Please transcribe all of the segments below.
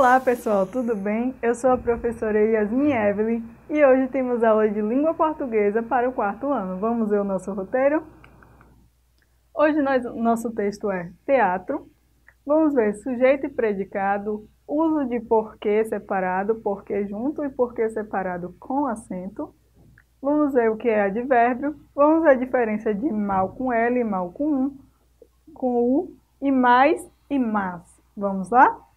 Olá pessoal, tudo bem? Eu sou a professora Yasmin Evelyn e hoje temos aula de língua portuguesa para o quarto ano. Vamos ver o nosso roteiro? Hoje nós, nosso texto é teatro. Vamos ver sujeito e predicado, uso de porquê separado, porquê junto e porquê separado com acento. Vamos ver o que é advérbio. Vamos ver a diferença de mal com L e mal com U, com U e mais e mas. Vamos lá?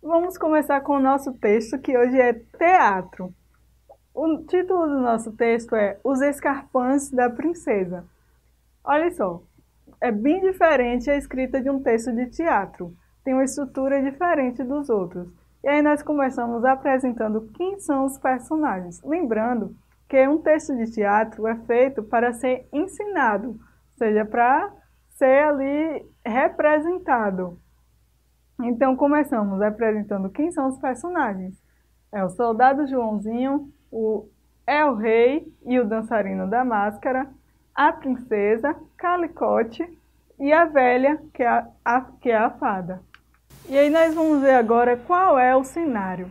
Vamos começar com o nosso texto, que hoje é teatro. O título do nosso texto é Os Escarpãs da Princesa. Olha só, é bem diferente a escrita de um texto de teatro. Tem uma estrutura diferente dos outros. E aí nós começamos apresentando quem são os personagens. Lembrando que um texto de teatro é feito para ser ensinado, ou seja, para ser ali representado. Então começamos apresentando quem são os personagens. É o soldado Joãozinho, o é o rei e o dançarino da máscara, a princesa, Calicote e a velha, que é a, a, que é a fada. E aí nós vamos ver agora qual é o cenário.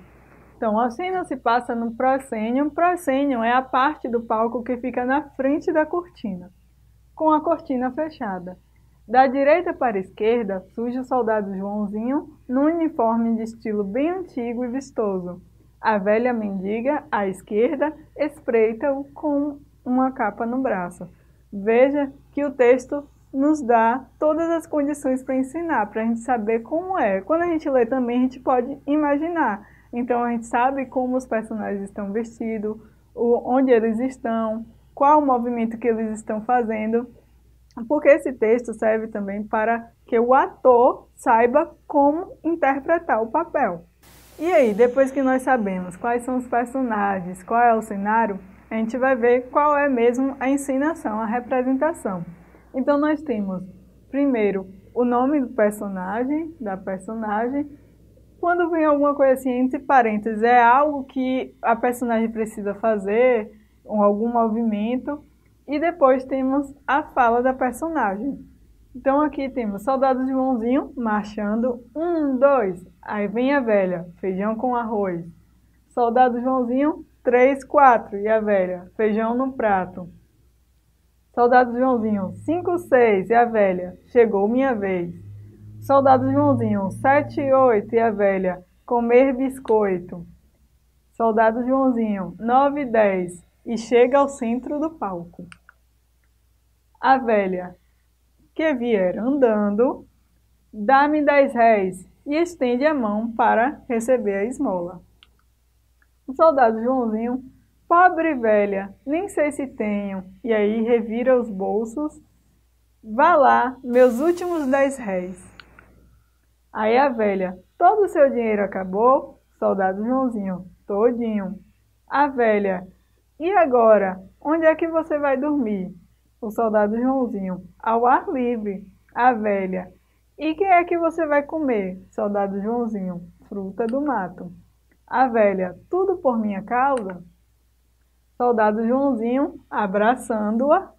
Então, a cena se passa no proscênio. Proscênio é a parte do palco que fica na frente da cortina, com a cortina fechada. Da direita para a esquerda surge o soldado Joãozinho, num uniforme de estilo bem antigo e vistoso. A velha mendiga, à esquerda, espreita-o com uma capa no braço. Veja que o texto nos dá todas as condições para ensinar, para a gente saber como é. Quando a gente lê também, a gente pode imaginar. Então a gente sabe como os personagens estão vestidos, onde eles estão, qual o movimento que eles estão fazendo porque esse texto serve também para que o ator saiba como interpretar o papel. E aí, depois que nós sabemos quais são os personagens, qual é o cenário, a gente vai ver qual é mesmo a encenação, a representação. Então nós temos, primeiro, o nome do personagem, da personagem. Quando vem alguma coisa assim entre parênteses, é algo que a personagem precisa fazer, ou algum movimento, e depois temos a fala da personagem. Então aqui temos soldado Joãozinho marchando, um, dois, aí vem a velha, feijão com arroz. Soldado Joãozinho, três, quatro, e a velha, feijão no prato. Soldado Joãozinho, cinco, seis, e a velha, chegou minha vez. Soldado Joãozinho, sete, oito, e a velha, comer biscoito. Soldado Joãozinho, nove, dez, e chega ao centro do palco. A velha, que vier andando, dá-me dez réis e estende a mão para receber a esmola. O soldado Joãozinho, pobre velha, nem sei se tenho, e aí revira os bolsos, vá lá, meus últimos dez réis. Aí a velha, todo o seu dinheiro acabou? Soldado Joãozinho, todinho. A velha, e agora, onde é que você vai dormir? O soldado Joãozinho. Ao ar livre. A velha. E quem é que você vai comer? Soldado Joãozinho. Fruta do mato. A velha. Tudo por minha causa? Soldado Joãozinho, abraçando-a.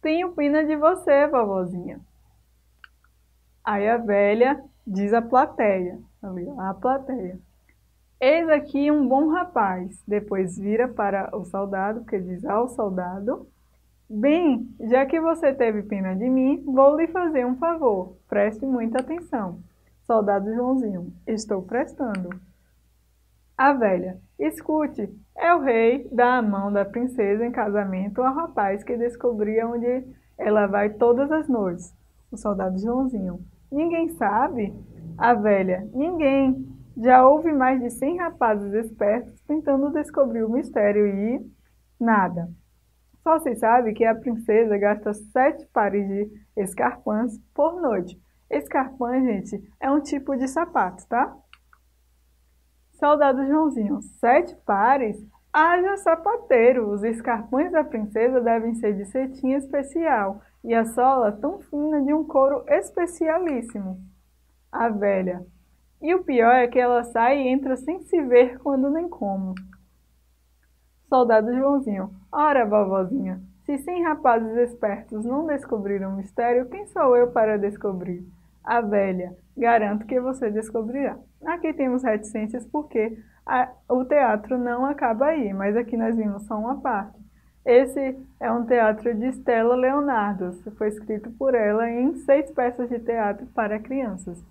Tenho pena de você, vovozinha. Aí a velha diz a plateia. Ali, a plateia. Eis aqui um bom rapaz. Depois vira para o soldado, que diz ao soldado: Bem, já que você teve pena de mim, vou lhe fazer um favor. Preste muita atenção. Soldado Joãozinho: Estou prestando. A velha: Escute, é o rei dá a mão da princesa em casamento ao rapaz que descobria onde ela vai todas as noites. O soldado Joãozinho: Ninguém sabe? A velha: Ninguém. Já houve mais de 100 rapazes espertos tentando descobrir o mistério e nada. Só se sabe que a princesa gasta sete pares de escarpãs por noite. Escarpã, gente, é um tipo de sapato, tá? Soldado Joãozinho, sete pares? Haja sapateiro! Os escarpões da princesa devem ser de cetim especial e a sola tão fina de um couro especialíssimo. A velha, e o pior é que ela sai e entra sem se ver quando nem como. Soldado Joãozinho. Ora, vovozinha, se cem rapazes espertos não descobriram o mistério, quem sou eu para descobrir? A velha. Garanto que você descobrirá. Aqui temos reticências porque a, o teatro não acaba aí, mas aqui nós vimos só uma parte. Esse é um teatro de Stella Leonardo, foi escrito por ela em seis peças de teatro para crianças.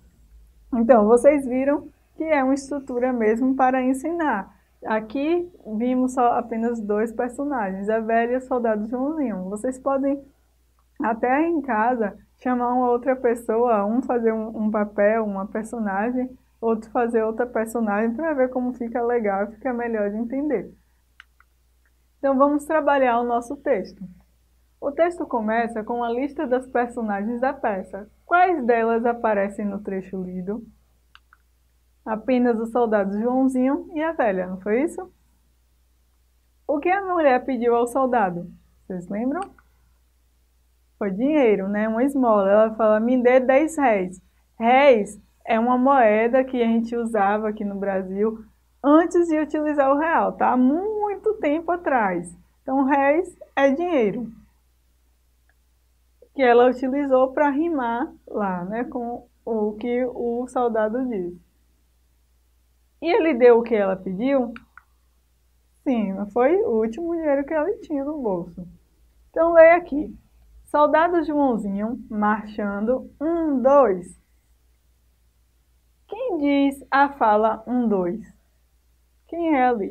Então, vocês viram que é uma estrutura mesmo para ensinar. Aqui vimos só apenas dois personagens, a velha e o soldado Joãozinho. Vocês podem até em casa chamar uma outra pessoa, um fazer um, um papel, uma personagem, outro fazer outra personagem para ver como fica legal fica melhor de entender. Então vamos trabalhar o nosso texto. O texto começa com a lista das personagens da peça. Quais delas aparecem no trecho lido? Apenas o soldado Joãozinho e a velha, não foi isso? O que a mulher pediu ao soldado? Vocês lembram? Foi dinheiro, né? Uma esmola. Ela fala, me dê 10 réis. Réis é uma moeda que a gente usava aqui no Brasil antes de utilizar o real, tá? Muito tempo atrás. Então, réis é dinheiro. Que ela utilizou para rimar lá, né? Com o que o soldado diz. E ele deu o que ela pediu? Sim, foi o último dinheiro que ela tinha no bolso. Então, leia aqui. Soldado Joãozinho marchando, um, dois. Quem diz a fala um, dois? Quem é ali?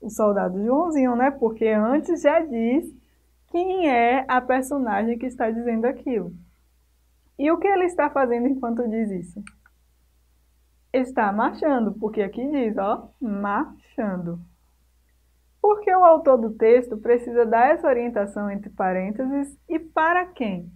O soldado Joãozinho, né? Porque antes já diz quem é a personagem que está dizendo aquilo. E o que ele está fazendo enquanto diz isso? Está marchando, porque aqui diz, ó, marchando. Porque o autor do texto precisa dar essa orientação entre parênteses e para quem?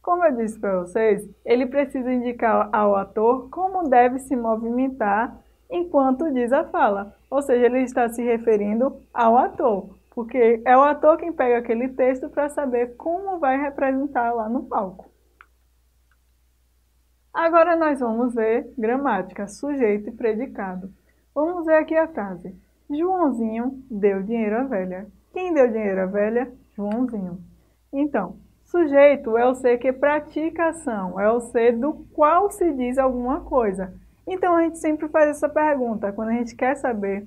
Como eu disse para vocês, ele precisa indicar ao ator como deve se movimentar enquanto diz a fala. Ou seja, ele está se referindo ao ator, porque é o ator quem pega aquele texto para saber como vai representar lá no palco. Agora nós vamos ver gramática, sujeito e predicado. Vamos ver aqui a frase. Joãozinho deu dinheiro à velha. Quem deu dinheiro à velha? Joãozinho. Então, sujeito é o ser que pratica ação, é o ser do qual se diz alguma coisa. Então a gente sempre faz essa pergunta quando a gente quer saber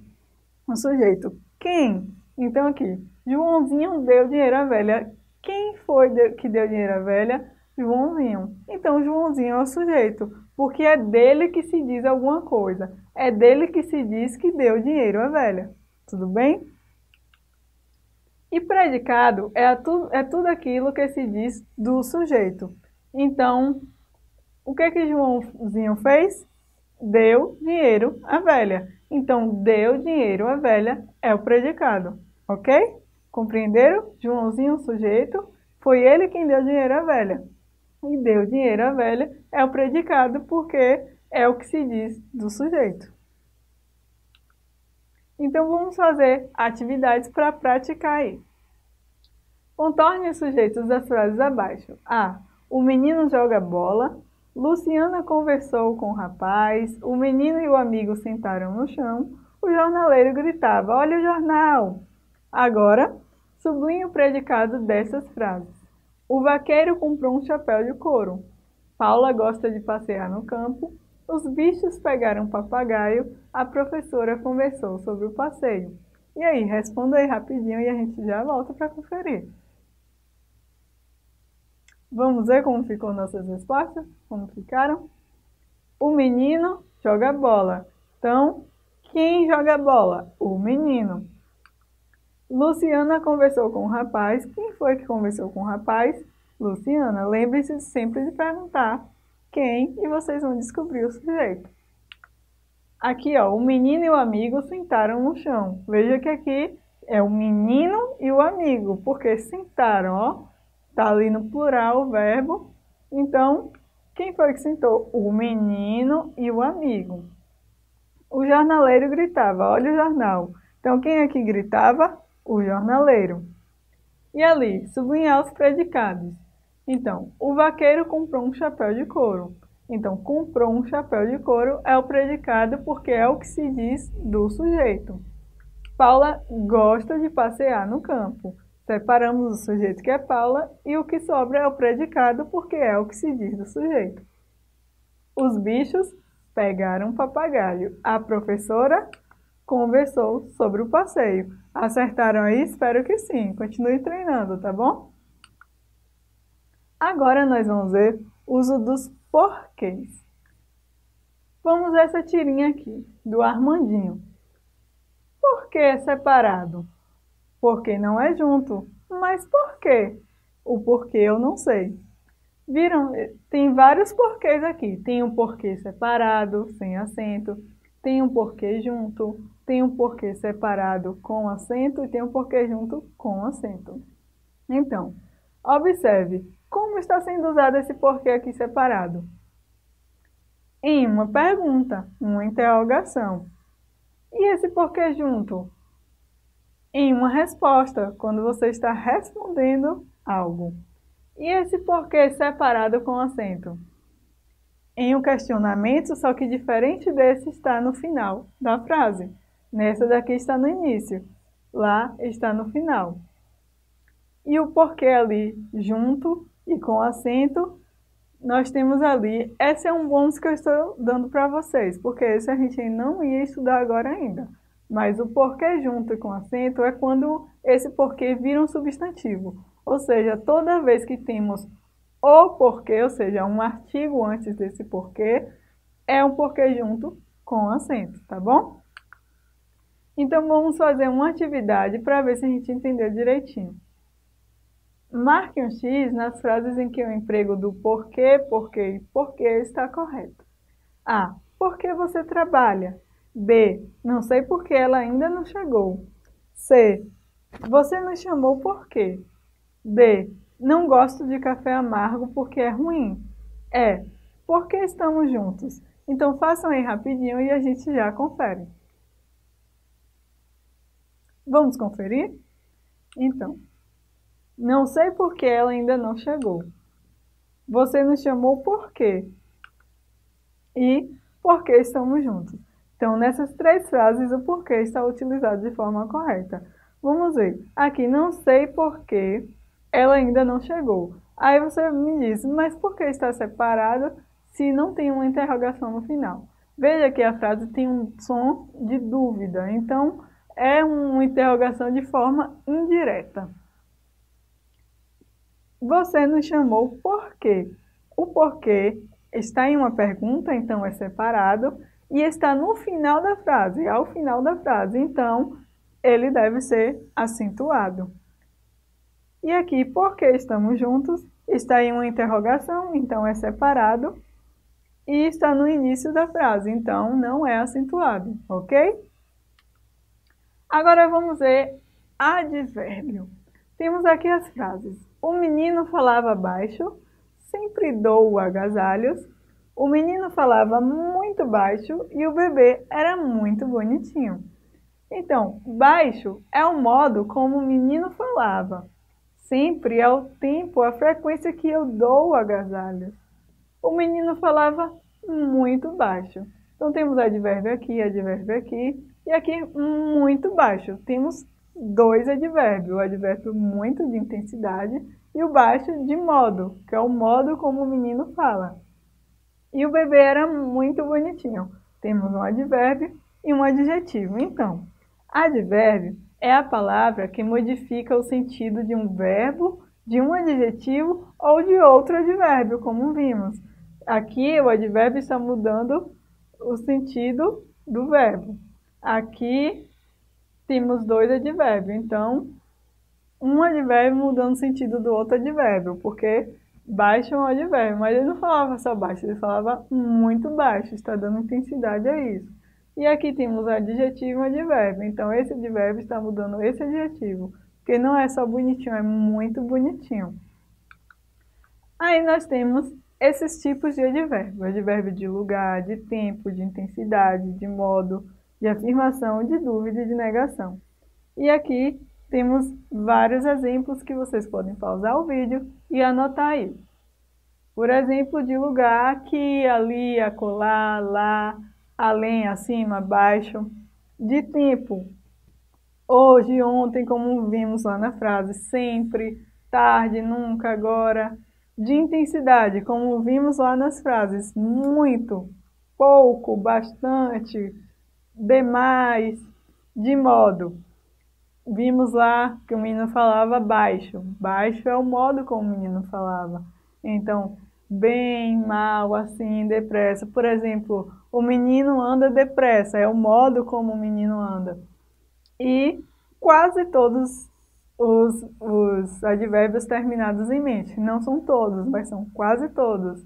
o sujeito. Quem? Então aqui, Joãozinho deu dinheiro à velha. Quem foi que deu dinheiro à velha? Joãozinho. Então Joãozinho é o sujeito, porque é dele que se diz alguma coisa. É dele que se diz que deu dinheiro à velha. Tudo bem? E predicado é, tu, é tudo aquilo que se diz do sujeito. Então, o que que Joãozinho fez? deu dinheiro à velha. Então, deu dinheiro à velha é o predicado, ok? Compreenderam? Joãozinho, sujeito, foi ele quem deu dinheiro à velha. E deu dinheiro à velha é o predicado porque é o que se diz do sujeito. Então, vamos fazer atividades para praticar aí. Contorne os sujeitos das frases abaixo. A. O menino joga bola. Luciana conversou com o rapaz, o menino e o amigo sentaram no chão, o jornaleiro gritava, olha o jornal! Agora, sublinhe o predicado dessas frases. O vaqueiro comprou um chapéu de couro. Paula gosta de passear no campo. Os bichos pegaram um papagaio. A professora conversou sobre o passeio. E aí, responda aí rapidinho e a gente já volta para conferir. Vamos ver como ficou nossas respostas? Como ficaram? O menino joga bola. Então, quem joga bola? O menino. Luciana conversou com o rapaz. Quem foi que conversou com o rapaz? Luciana. Lembre-se sempre de perguntar quem e vocês vão descobrir o sujeito. Aqui, ó, o menino e o amigo sentaram no chão. Veja que aqui é o menino e o amigo, porque sentaram, ó. Está ali no plural o verbo. Então, quem foi que sentou? O menino e o amigo. O jornaleiro gritava, olha o jornal. Então, quem aqui gritava? O jornaleiro. E ali, sublinhar os predicados. Então, o vaqueiro comprou um chapéu de couro. Então, comprou um chapéu de couro é o predicado porque é o que se diz do sujeito. Paula gosta de passear no campo. Separamos o sujeito que é Paula e o que sobra é o predicado porque é o que se diz do sujeito. Os bichos pegaram um papagaio. A professora conversou sobre o passeio. Acertaram aí? Espero que sim. Continue treinando, tá bom? Agora nós vamos ver o uso dos porquês. Vamos ver essa tirinha aqui, do Armandinho. Por que separado? Porque não é junto. Mas por quê? O porquê eu não sei. Viram? Tem vários porquês aqui. Tem um porquê separado, sem acento. Tem um porquê junto. Tem um porquê separado com acento. E tem um porquê junto com acento. Então, observe como está sendo usado esse porquê aqui separado. Em uma pergunta, uma interrogação. E esse porquê junto? Em uma resposta, quando você está respondendo algo. E esse porquê separado com acento? Em um questionamento, só que diferente desse está no final da frase. Nessa daqui está no início, lá está no final. E o porquê ali junto e com acento, nós temos ali, esse é um bônus que eu estou dando para vocês, porque esse a gente não ia estudar agora ainda. Mas o porquê junto e com acento é quando esse porquê vira um substantivo. Ou seja, toda vez que temos o porquê, ou seja, um artigo antes desse porquê, é um porquê junto com acento, tá bom? Então, vamos fazer uma atividade para ver se a gente entendeu direitinho. Marque um X nas frases em que o emprego do porquê, porquê e porquê está correto. A. Por que você trabalha? B. Não sei por que ela ainda não chegou. C. Você nos chamou por quê? D. Não gosto de café amargo porque é ruim. E. Por que estamos juntos? Então façam aí rapidinho e a gente já confere. Vamos conferir? Então, não sei por que ela ainda não chegou. Você nos chamou por quê? E por que estamos juntos? Então, nessas três frases, o porquê está utilizado de forma correta. Vamos ver. Aqui, não sei por que ela ainda não chegou. Aí você me diz, mas por que está separado se não tem uma interrogação no final? Veja que a frase tem um som de dúvida, então é uma interrogação de forma indireta. Você nos chamou por quê? O porquê está em uma pergunta, então é separado, e está no final da frase, ao final da frase, então ele deve ser acentuado. E aqui, porque estamos juntos, está em uma interrogação, então é separado. E está no início da frase, então não é acentuado, ok? Agora vamos ver advérbio. Temos aqui as frases. O menino falava baixo, sempre dou agasalhos. O menino falava muito baixo e o bebê era muito bonitinho. Então, baixo é o modo como o menino falava. Sempre é o tempo, a frequência que eu dou agasalhos. O menino falava muito baixo. Então temos advérbio aqui, advérbio aqui e aqui muito baixo. Temos dois advérbios, o advérbio muito de intensidade e o baixo de modo, que é o modo como o menino fala. E o bebê era muito bonitinho. Temos um advérbio e um adjetivo. Então, advérbio é a palavra que modifica o sentido de um verbo, de um adjetivo ou de outro advérbio, como vimos. Aqui o advérbio está mudando o sentido do verbo. Aqui temos dois advérbios, então um advérbio mudando o sentido do outro advérbio, porque baixo é um advérbio, mas ele não falava só baixo, ele falava muito baixo, está dando intensidade a isso. E aqui temos adjetivo e advérbio. Então, esse advérbio está mudando esse adjetivo. Porque não é só bonitinho, é muito bonitinho. Aí nós temos esses tipos de advérbio. Advérbio de lugar, de tempo, de intensidade, de modo, de afirmação, de dúvida e de negação. E aqui temos vários exemplos que vocês podem pausar o vídeo e anotar aí. Por exemplo, de lugar, aqui, ali, acolá, lá, além, acima, abaixo, de tempo. Hoje, ontem, como vimos lá na frase, sempre, tarde, nunca, agora. De intensidade, como vimos lá nas frases, muito, pouco, bastante, demais, de modo. Vimos lá que o menino falava baixo. Baixo é o modo como o menino falava. Então, bem, mal, assim, depressa. Por exemplo, o menino anda depressa, é o modo como o menino anda. E quase todos os, os advérbios terminados em mente. Não são todos, mas são quase todos.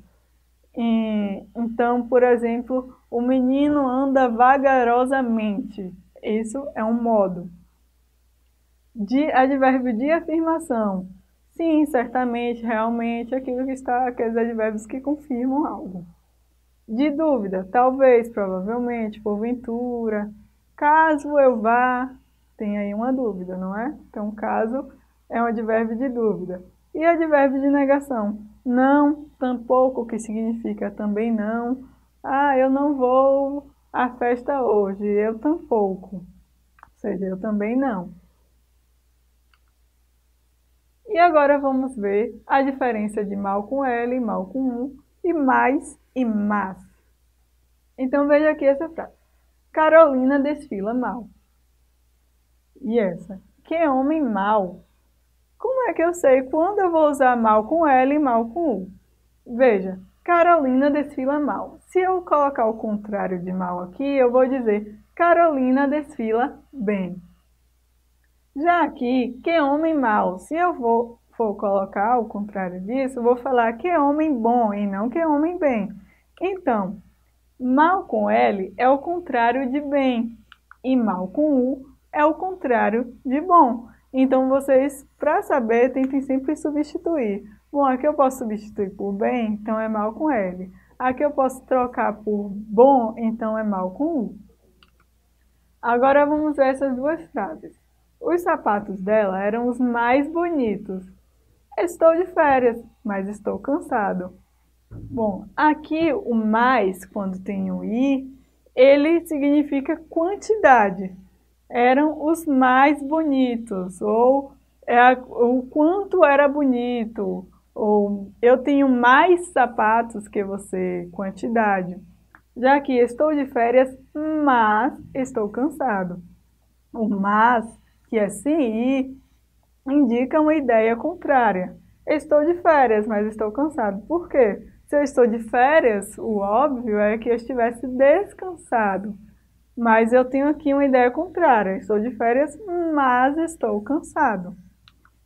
Então, por exemplo, o menino anda vagarosamente. Isso é um modo. De advérbio de afirmação. Sim, certamente, realmente, aquilo que está, aqueles advérbios que confirmam algo. De dúvida, talvez, provavelmente, porventura, caso eu vá, tem aí uma dúvida, não é? Então, caso é um advérbio de dúvida. E advérbio de negação? Não, tampouco, que significa também não. Ah, eu não vou à festa hoje, eu tampouco. Ou seja, eu também não. E agora vamos ver a diferença de mal com L, mal com U, e mais e mas. Então veja aqui essa frase. Carolina desfila mal. E essa? Que homem mal. Como é que eu sei quando eu vou usar mal com L e mal com U? Veja, Carolina desfila mal. Se eu colocar o contrário de mal aqui, eu vou dizer Carolina desfila bem. Já aqui, que homem mau. Se eu vou, for colocar o contrário disso, vou falar que homem bom e não que homem bem. Então, mal com L é o contrário de bem e mal com U é o contrário de bom. Então, vocês, para saber, tentem sempre substituir. Bom, aqui eu posso substituir por bem, então é mal com L. Aqui eu posso trocar por bom, então é mal com U. Agora vamos ver essas duas frases. Os sapatos dela eram os mais bonitos. Estou de férias, mas estou cansado. Bom, aqui o mais, quando tem o i, ele significa quantidade. Eram os mais bonitos, ou é, o quanto era bonito, ou eu tenho mais sapatos que você, quantidade. Já que estou de férias, mas estou cansado. O mas que é sim indica uma ideia contrária. Estou de férias, mas estou cansado. Por quê? Se eu estou de férias, o óbvio é que eu estivesse descansado. Mas eu tenho aqui uma ideia contrária. Estou de férias, mas estou cansado.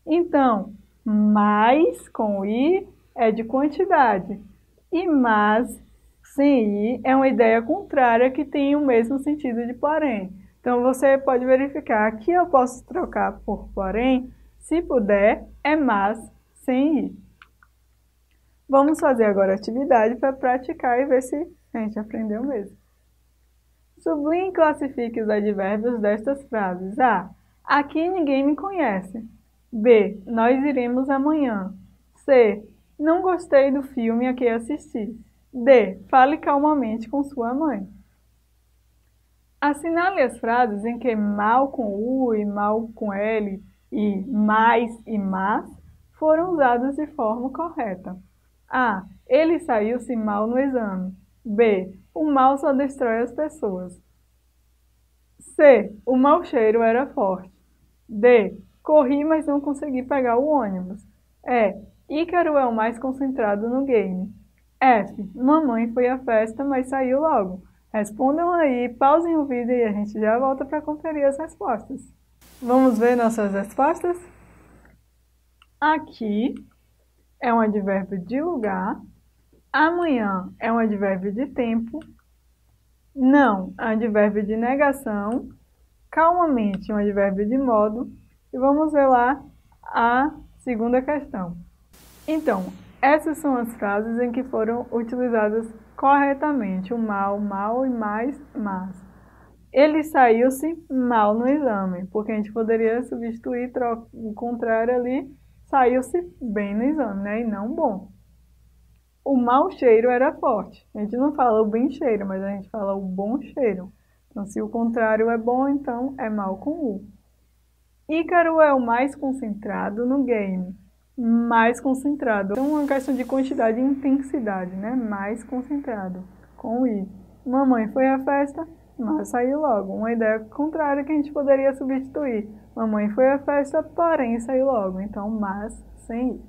Então, mais com i é de quantidade. E mas sem i é uma ideia contrária que tem o mesmo sentido de porém. Então, você pode verificar que eu posso trocar por porém, se puder, é mas sem i. Vamos fazer agora a atividade para praticar e ver se a gente aprendeu mesmo. Sublinhe e classifique os advérbios destas frases. A. Aqui ninguém me conhece. B. Nós iremos amanhã. C. Não gostei do filme a que assisti. D. Fale calmamente com sua mãe. Assinale as frases em que mal com U e mal com L e mais e mas foram usados de forma correta. A. Ele saiu-se mal no exame. B. O mal só destrói as pessoas. C. O mau cheiro era forte. D. Corri, mas não consegui pegar o ônibus. E. Ícaro é o mais concentrado no game. F. Mamãe foi à festa, mas saiu logo. Respondam aí, pausem o vídeo e a gente já volta para conferir as respostas. Vamos ver nossas respostas? Aqui é um advérbio de lugar. Amanhã é um advérbio de tempo. Não é um advérbio de negação. Calmamente é um advérbio de modo. E vamos ver lá a segunda questão. Então, essas são as frases em que foram utilizadas corretamente o mal, mal e mais, mas. Ele saiu-se mal no exame, porque a gente poderia substituir o contrário ali, saiu-se bem no exame, né? E não bom. O mau cheiro era forte. A gente não fala o bem cheiro, mas a gente fala o bom cheiro. Então, se o contrário é bom, então é mal com U. Ícaro é o mais concentrado no game. mais concentrado. Então, uma questão de quantidade e intensidade, né? Mais concentrado, com I. Mamãe foi à festa, mas saiu logo. Uma ideia contrária que a gente poderia substituir. Mamãe foi à festa, porém saiu logo. Então, mas sem I.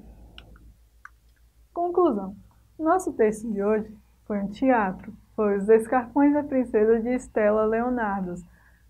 Conclusão. Nosso texto de hoje foi um teatro. Foi Os Escarpões da Princesa de Estela Leonardo.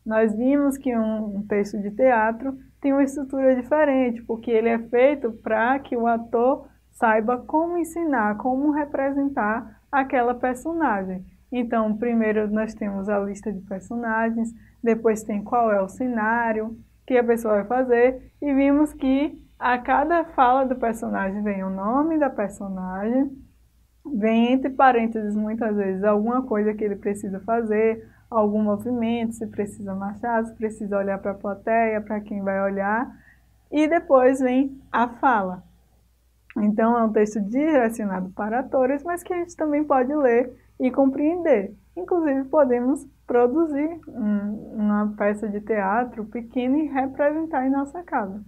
Nós vimos que um, um texto de teatro tem uma estrutura diferente, porque ele é feito para que o ator saiba como ensinar, como representar aquela personagem. Então, primeiro nós temos a lista de personagens, depois tem qual é o cenário que a pessoa vai fazer, e vimos que a cada fala do personagem vem o nome da personagem, vem entre parênteses muitas vezes alguma coisa que ele precisa fazer, algum movimento, se precisa marchar, se precisa olhar para a plateia, para quem vai olhar, e depois vem a fala. Então é um texto direcionado para atores, mas que a gente também pode ler e compreender. Inclusive podemos produzir um, uma peça de teatro pequena e representar em nossa casa.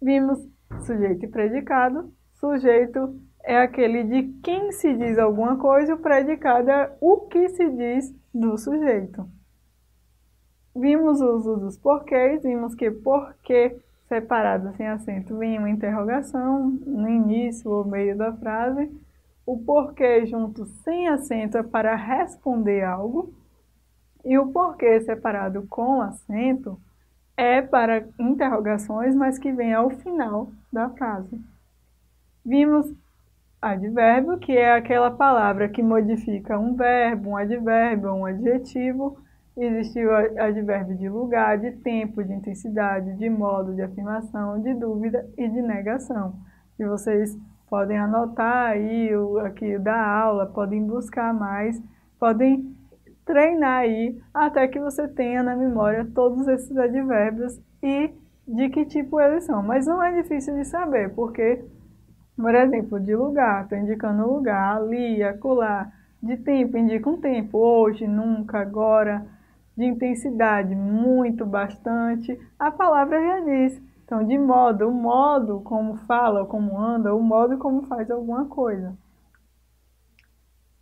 Vimos sujeito e predicado. Sujeito é aquele de quem se diz alguma coisa, o predicado é o que se diz do sujeito. Vimos o uso dos porquês, vimos que porquê separado sem acento vem uma interrogação no início ou meio da frase. O porquê junto sem acento é para responder algo. E o porquê separado com acento é para interrogações, mas que vem ao final da frase. Vimos advérbio, que é aquela palavra que modifica um verbo, um advérbio, um adjetivo. Existe o advérbio de lugar, de tempo, de intensidade, de modo, de afirmação, de dúvida e de negação. E vocês podem anotar aí o, aqui da aula, podem buscar mais, podem treinar aí até que você tenha na memória todos esses advérbios e de que tipo eles são. Mas não é difícil de saber, porque por exemplo, de lugar, estou indicando lugar, ali, acolá. De tempo, indica um tempo, hoje, nunca, agora. De intensidade, muito, bastante. A palavra já diz. Então, de modo, o modo como fala, como anda, o modo como faz alguma coisa.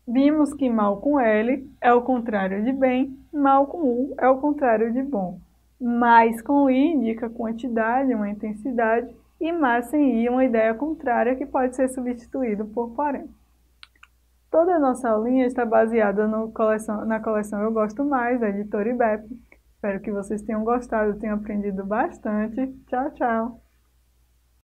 Vimos que mal com L é o contrário de bem, mal com U é o contrário de bom. Mais com I indica quantidade, uma intensidade, e mais sem I, uma ideia contrária que pode ser substituído por porém. Toda a nossa aulinha está baseada coleção, na coleção Eu Gosto Mais, da editora IBEP. Espero que vocês tenham gostado, tenham aprendido bastante. Tchau, tchau!